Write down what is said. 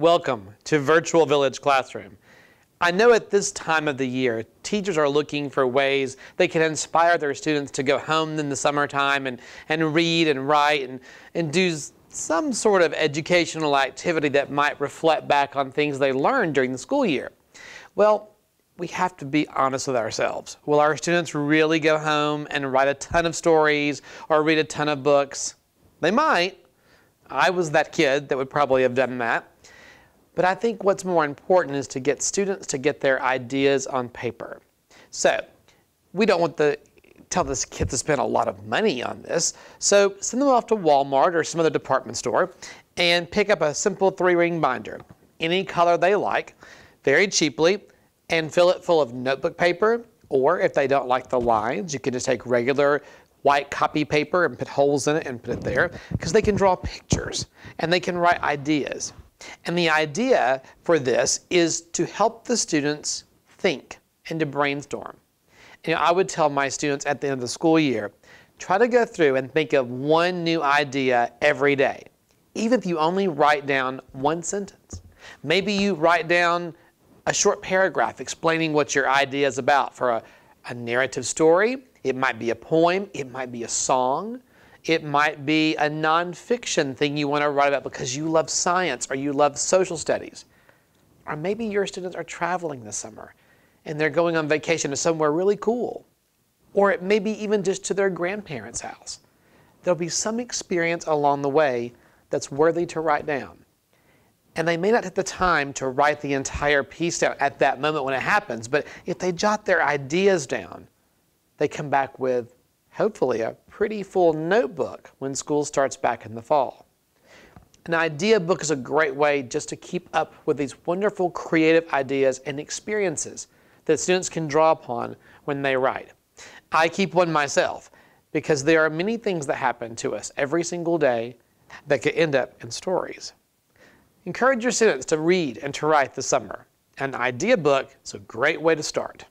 Welcome to Virtual Village Classroom. I know at this time of the year, teachers are looking for ways they can inspire their students to go home in the summertime and, and read and write and, and do some sort of educational activity that might reflect back on things they learned during the school year. Well, we have to be honest with ourselves. Will our students really go home and write a ton of stories or read a ton of books? They might. I was that kid that would probably have done that. But I think what's more important is to get students to get their ideas on paper. So we don't want to tell this kid to spend a lot of money on this. So send them off to Walmart or some other department store and pick up a simple three-ring binder, any color they like, very cheaply, and fill it full of notebook paper. Or if they don't like the lines, you can just take regular white copy paper and put holes in it and put it there because they can draw pictures and they can write ideas. And the idea for this is to help the students think and to brainstorm. You know, I would tell my students at the end of the school year, try to go through and think of one new idea every day, even if you only write down one sentence. Maybe you write down a short paragraph explaining what your idea is about for a, a narrative story. It might be a poem, it might be a song, it might be a nonfiction thing you want to write about because you love science or you love social studies. Or maybe your students are traveling this summer and they're going on vacation to somewhere really cool. Or it may be even just to their grandparents' house. There'll be some experience along the way that's worthy to write down. And they may not have the time to write the entire piece down at that moment when it happens, but if they jot their ideas down, they come back with hopefully a pretty full notebook when school starts back in the fall. An idea book is a great way just to keep up with these wonderful creative ideas and experiences that students can draw upon when they write. I keep one myself because there are many things that happen to us every single day that could end up in stories. Encourage your students to read and to write this summer. An idea book is a great way to start.